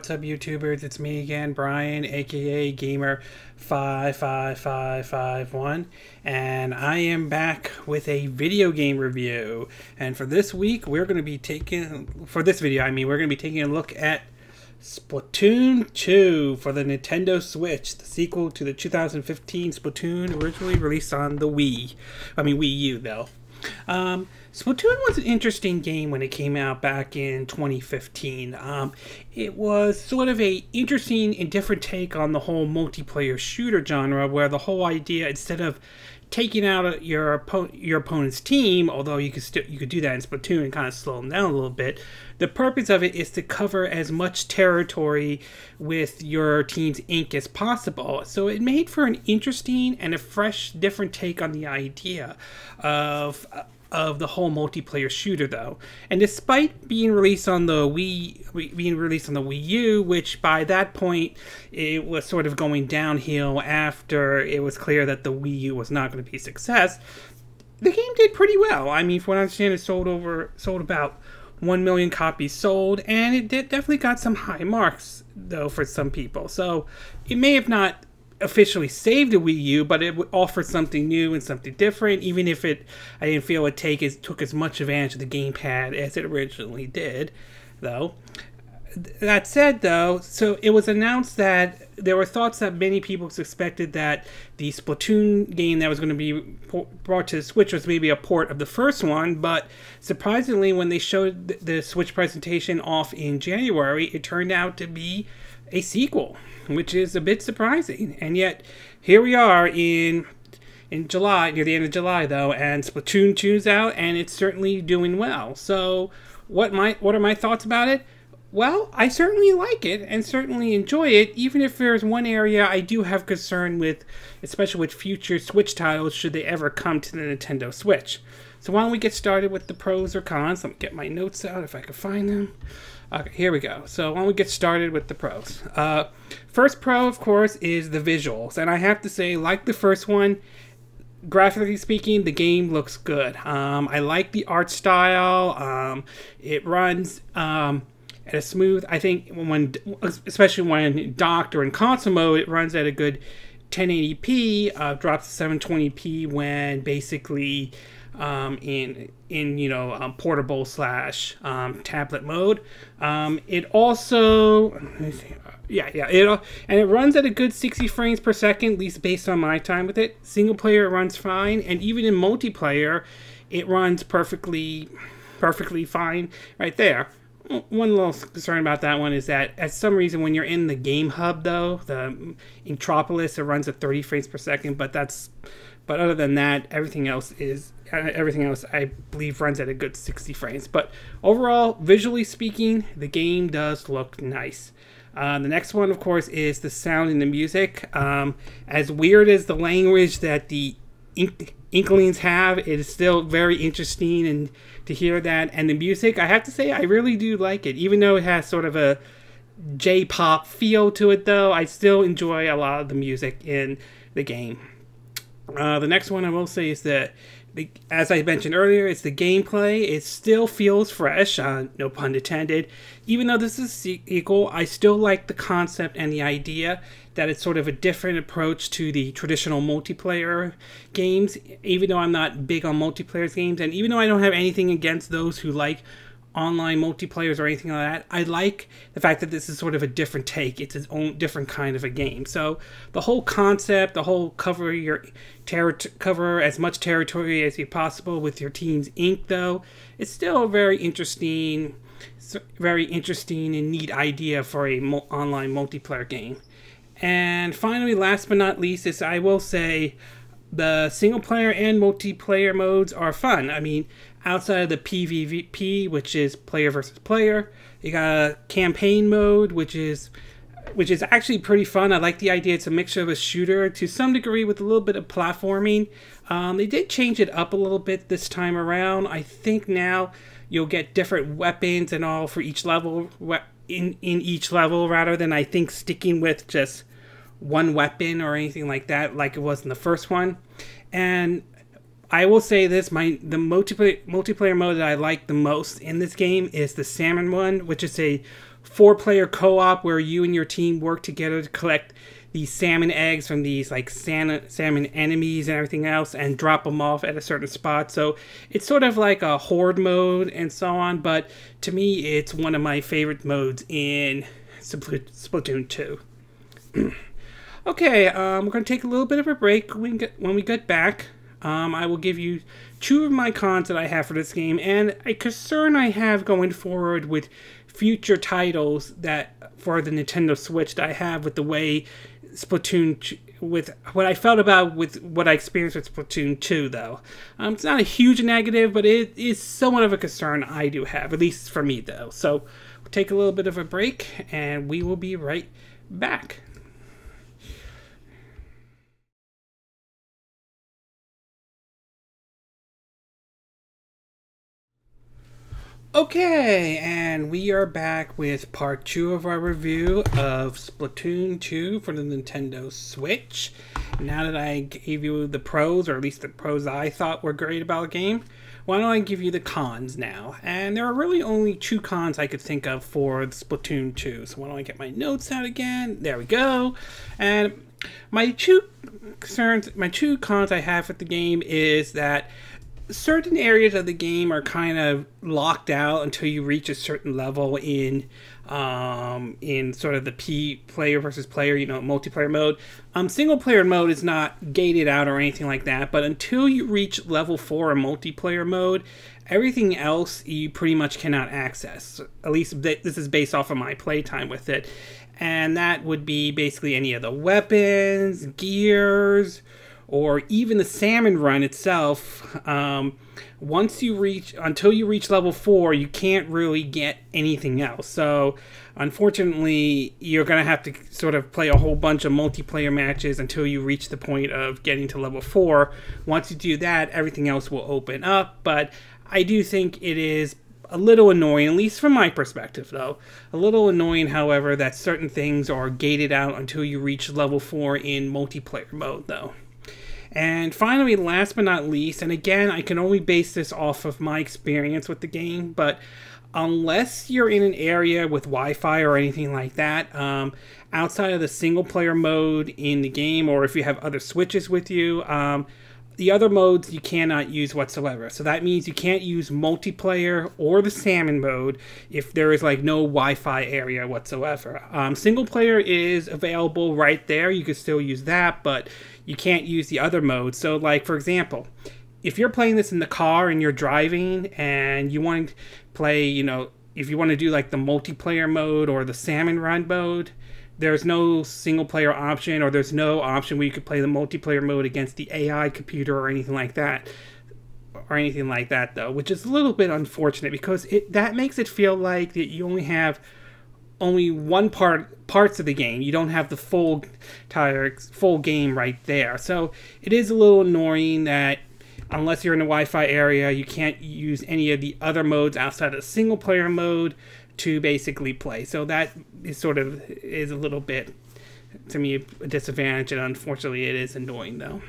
what's up, YouTubers? It's me again, Brian, aka Gamer five five five five one, and I am back with a video game review. And for this week, we're going to be taking for this video, I mean, we're going to be taking a look at Splatoon 2 for the Nintendo Switch, the sequel to the 2015 Splatoon, originally released on the Wii. I mean, Wii U, though. Um, Splatoon was an interesting game when it came out back in 2015. Um, it was sort of a interesting and different take on the whole multiplayer shooter genre, where the whole idea, instead of taking out your oppo- your opponent's team, although you could still you could do that in Splatoon and kind of slow them down a little bit. The purpose of it is to cover as much territory with your team's ink as possible. So it made for an interesting and a fresh, different take on the idea of uh, of the whole multiplayer shooter though. And despite being released on the Wii being released on the Wii U, which by that point it was sort of going downhill after it was clear that the Wii U was not going to be a success, the game did pretty well. I mean, from what I understand, it sold over sold about 1 million copies sold, and it did, definitely got some high marks, though, for some people. So it may have not officially saved the Wii U, but it offered something new and something different. Even if it, I didn't feel it take as took as much advantage of the gamepad as it originally did, though. That said, though, so it was announced that there were thoughts that many people suspected that the Splatoon game that was going to be brought to the Switch was maybe a port of the first one, but surprisingly, when they showed the Switch presentation off in January, it turned out to be a sequel which is a bit surprising. And yet, here we are in in July, near the end of July though, and Splatoon 2's out, and it's certainly doing well. So, what my what are my thoughts about it? Well, I certainly like it and certainly enjoy it, even if there's one area I do have concern with, especially with future Switch titles should they ever come to the Nintendo Switch. So why don't we get started with the pros or cons? Let me get my notes out if I can find them. Okay, here we go. So why don't we get started with the pros? Uh, first pro, of course, is the visuals, and I have to say, like the first one, graphically speaking, the game looks good. Um, I like the art style. Um, it runs um, at a smooth. I think when, especially when docked or in console mode, it runs at a good 1080p. Uh, drops to 720p when basically um, in in you know um, portable slash um, tablet mode. Um, it also yeah yeah it and it runs at a good 60 frames per second, at least based on my time with it. Single player it runs fine, and even in multiplayer, it runs perfectly perfectly fine right there. One little concern about that one is that, at some reason, when you're in the game hub, though, the Inkopolis, it runs at 30 frames per second. But that's, but other than that, everything else is everything else I believe runs at a good 60 frames. But overall, visually speaking, the game does look nice. Uh, the next one, of course, is the sound and the music. Um, as weird as the language that the Ink- Inklings have, it is still very interesting and to hear that. And the music, I have to say, I really do like it, even though it has sort of a J-pop feel to it. Though I still enjoy a lot of the music in the game. Uh, the next one I will say is that as I mentioned earlier, it's the gameplay. It still feels fresh, uh, no pun intended. Even though this is a sequel, I still like the concept and the idea that it's sort of a different approach to the traditional multiplayer games. Even though I'm not big on multiplayer games, and even though I don't have anything against those who like online multiplayers or anything like that. I like the fact that this is sort of a different take. It's its own different kind of a game. So the whole concept, the whole cover your ter- cover as much territory as you possible with your team's ink, though, it's still very interesting, very interesting and neat idea for a mo- online multiplayer game. And finally, last but not least, is I will say the single player and multiplayer modes are fun. I mean, outside of the PvP, which is player versus player, you got a campaign mode, which is which is actually pretty fun. I like the idea. It's a mixture of a shooter to some degree with a little bit of platforming. Um, they did change it up a little bit this time around. I think now you'll get different weapons and all for each level in in each level rather than I think sticking with just one weapon or anything like that, like it was in the first one. And I will say this: my the multiplayer multiplayer mode that I like the most in this game is the salmon one, which is a four player co op where you and your team work together to collect these salmon eggs from these like salmon, salmon enemies and everything else and drop them off at a certain spot. So it's sort of like a horde mode and so on, but to me, it's one of my favorite modes in Splatoon 2. okay, um, we're going to take a little bit of a break when we get, when we get back. Um, I will give you two of my cons that I have for this game and a concern I have going forward with future titles that for the Nintendo Switch that I have with the way Splatoon with what I felt about with what I experienced with Splatoon 2 though. Um, it's not a huge negative, but it is somewhat of a concern I do have, at least for me though. So we'll take a little bit of a break and we will be right back. Okay, and we are back with part two of our review of Splatoon 2 for the Nintendo Switch. Now that I gave you the pros, or at least the pros I thought were great about the game, why don't I give you the cons now? And there are really only two cons I could think of for Splatoon 2. So why don't I get my notes out again? There we go. And my two concerns, my two cons I have with the game is that certain areas of the game are kind of locked out until you reach a certain level in um, in sort of the P player versus player, you know, multiplayer mode. Um, single player mode is not gated out or anything like that, but until you reach level four in multiplayer mode, everything else you pretty much cannot access. At least this is based off of my playtime with it, and that would be basically any of the weapons, gears or even the salmon run itself, um, once you reach until you reach level four, you can't really get anything else. So, unfortunately, you're gonna have to sort of play a whole bunch of multiplayer matches until you reach the point of getting to level four. Once you do that, everything else will open up. But I do think it is a little annoying, at least from my perspective, though. A little annoying, however, that certain things are gated out until you reach level 4 in multiplayer mode, though. And finally, last but not least, and again, I can only base this off of my experience with the game, but unless you're in an area with Wi-Fi or anything like that, um, outside of the single player mode in the game, or if you have other switches with you, um, the other modes you cannot use whatsoever. So that means you can't use multiplayer or the salmon mode if there is like no Wi-Fi area whatsoever. Um, single player is available right there. You can still use that, but you can't use the other modes. So like for example, if you're playing this in the car and you're driving and you want to play, you know, if you want to do like the multiplayer mode or the salmon run mode, there's no single player option or there's no option where you could play the multiplayer mode against the AI computer or anything like that or anything like that though which is a little bit unfortunate because it that makes it feel like that you only have only one part parts of the game. You don't have the full entire full game right there. So it is a little annoying that unless you're in a Wi-Fi area you can't use any of the other modes outside of single player mode to basically play. So that is sort of is a little bit to me a disadvantage, and unfortunately, it is annoying though.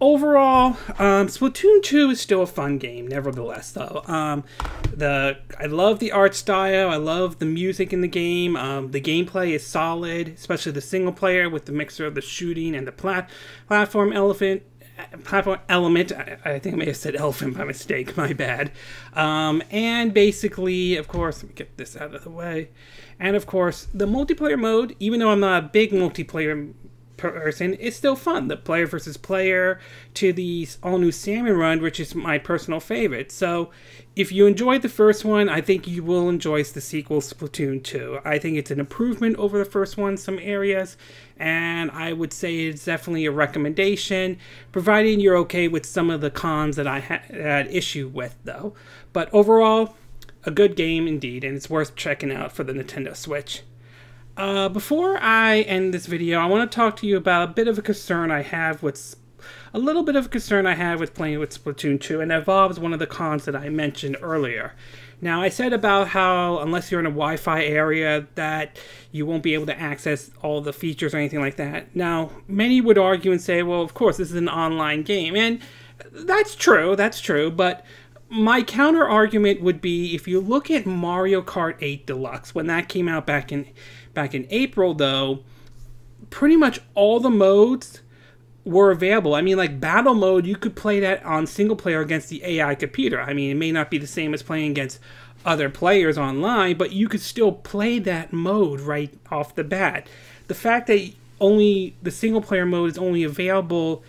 Overall, um, Splatoon 2 is still a fun game, nevertheless. Though um, the I love the art style, I love the music in the game. Um, the gameplay is solid, especially the single player with the mixture of the shooting and the plat- platform elephant platform element. I, I, think I may have said elephant by mistake. My bad. Um, and basically, of course, let me get this out of the way. And of course, the multiplayer mode. Even though I'm not a big multiplayer person, it's still fun. The player versus player to the all new Salmon Run, which is my personal favorite. So, if you enjoyed the first one, I think you will enjoy the sequel, Splatoon 2. I think it's an improvement over the first one some areas, and I would say it's definitely a recommendation, providing you're okay with some of the cons that I ha- had issue with, though. But overall, a good game indeed, and it's worth checking out for the Nintendo Switch. Uh, before I end this video, I want to talk to you about a bit of a concern I have with a little bit of a concern I have with playing with Splatoon 2, and that involves one of the cons that I mentioned earlier. Now, I said about how unless you're in a Wi-Fi area that you won't be able to access all the features or anything like that. Now, many would argue and say, well, of course, this is an online game, and that's true, that's true, but my counter argument would be if you look at Mario Kart 8 Deluxe when that came out back in back in April though, pretty much all the modes were available. I mean, like battle mode, you could play that on single player against the AI computer. I mean, it may not be the same as playing against other players online, but you could still play that mode right off the bat. The fact that only the single player mode is only available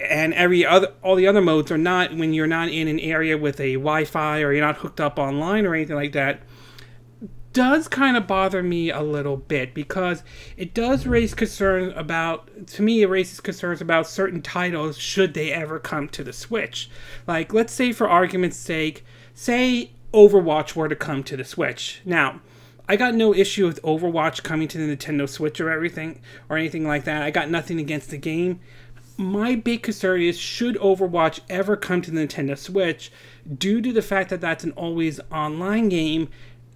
and every other all the other modes are not when you're not in an area with a Wi-Fi or you're not hooked up online or anything like that does kind of bother me a little bit because it does raise concerns about to me it raises concerns about certain titles should they ever come to the Switch. Like let's say for argument's sake, say Overwatch were to come to the Switch. Now, I got no issue with Overwatch coming to the Nintendo Switch or everything or anything like that. I got nothing against the game. My big concern is should Overwatch ever come to the Nintendo Switch due to the fact that that's an always online game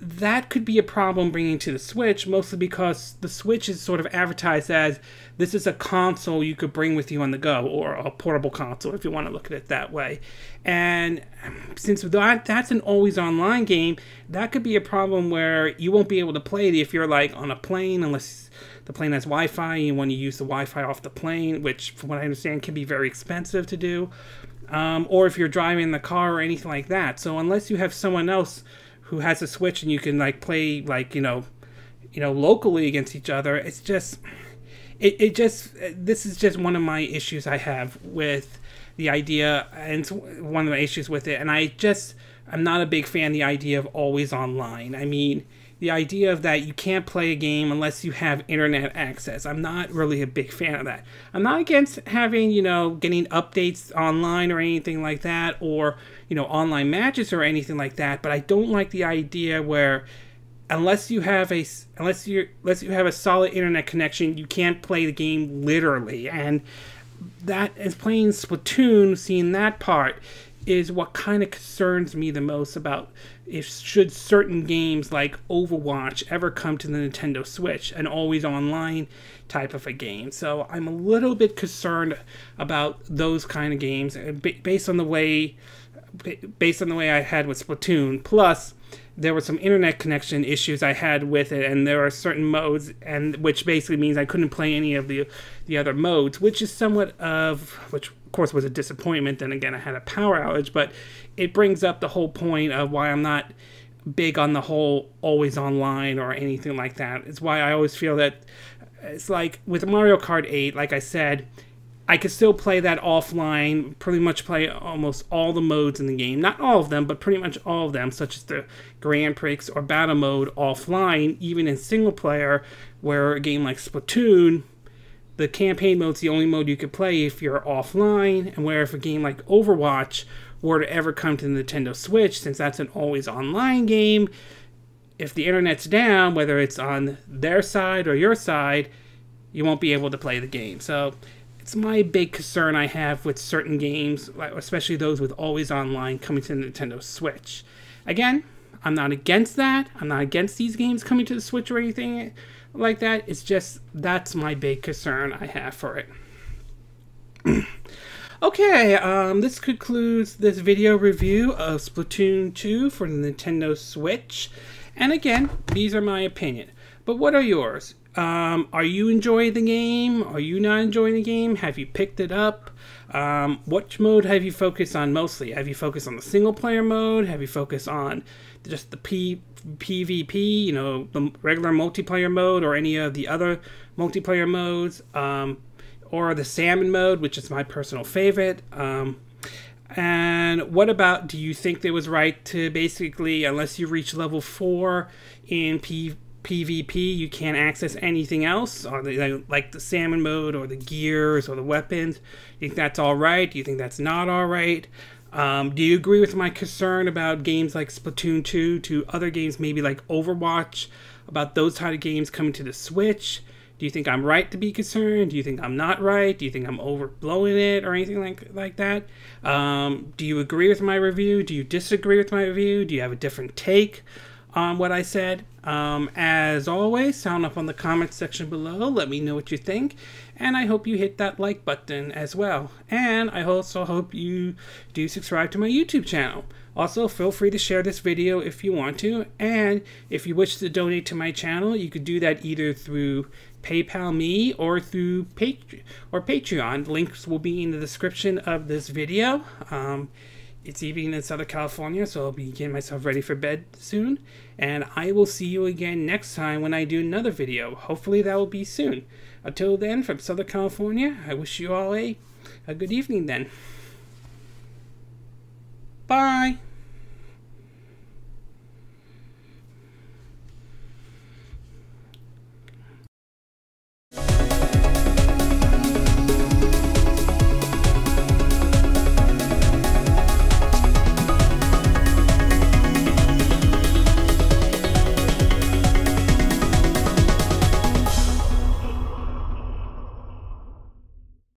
that could be a problem bringing to the Switch, mostly because the Switch is sort of advertised as this is a console you could bring with you on the go, or a portable console if you want to look at it that way. And since that that's an always online game, that could be a problem where you won't be able to play it if you're like on a plane, unless the plane has Wi-Fi and when you want to use the Wi-Fi off the plane, which, from what I understand, can be very expensive to do. Um, or if you're driving the car or anything like that. So unless you have someone else who has a Switch and you can like play like you know, you know locally against each other. It's just, it, it just this is just one of my issues I have with the idea, and one of my issues with it. And I just I'm not a big fan the idea of always online. I mean the idea of that you can't play a game unless you have internet access. I'm not really a big fan of that. I'm not against having, you know, getting updates online or anything like that or, you know, online matches or anything like that, but I don't like the idea where unless you have a unless you unless you have a solid internet connection, you can't play the game literally. And that is playing Splatoon, seeing that part is what kind of concerns me the most about if should certain games like Overwatch ever come to the Nintendo Switch, an always online type of a game. So I'm a little bit concerned about those kind of games uh, based on the way based on the way I had with Splatoon. Plus, there were some internet connection issues I had with it, and there are certain modes, and which basically means I couldn't play any of the the other modes, which is somewhat of which course was a disappointment. Then again, I had a power outage, but it brings up the whole point of why I'm not big on the whole always online or anything like that. It's why I always feel that it's like with Mario Kart 8, like I said, I could still play that offline, pretty much play almost all the modes in the game. Not all of them, but pretty much all of them, such as the Grand Prix or Battle Mode offline, even in single player, where a game like Splatoon, the campaign mode's the only mode you could play if you're offline, and where if a game like Overwatch were to ever come to the Nintendo Switch, since that's an always online game, if the internet's down, whether it's on their side or your side, you won't be able to play the game. So it's my big concern I have with certain games, especially those with always online coming to the Nintendo Switch. Again, I'm not against that. I'm not against these games coming to the Switch or anything like that. It's just that's my big concern I have for it. okay, um, this concludes this video review of Splatoon 2 for the Nintendo Switch. And again, these are my opinion. But what are yours? Um, are you enjoying the game? Are you not enjoying the game? Have you picked it up? Um, what mode have you focused on mostly? Have you focused on the single player mode? Have you focused on just the P PvP, you know, the regular multiplayer mode, or any of the other multiplayer modes, um, or the salmon mode, which is my personal favorite? Um, and what about do you think it was right to basically, unless you reach level four in P PvP, you can't access anything else, or the, like the salmon mode, or the gears, or the weapons. You think that's all right? Do you think that's not all right? Um, do you agree with my concern about games like Splatoon 2 to other games, maybe like Overwatch, about those type of games coming to the Switch? Do you think I'm right to be concerned? Do you think I'm not right? Do you think I'm overblowing it or anything like like that? Um, do you agree with my review? Do you disagree with my review? Do you have a different take? On what I said. Um, as always, sound up on the comments section below. Let me know what you think. And I hope you hit that like button as well. And I also hope you do subscribe to my YouTube channel. Also, feel free to share this video if you want to. And if you wish to donate to my channel, you could do that either through PayPal me or through Patre- or Patreon. Links will be in the description of this video. Um, it's evening in Southern California, so I'll be getting myself ready for bed soon. And I will see you again next time when I do another video. Hopefully that will be soon. Until then, from Southern California, I wish you all a, a good evening then. Bye.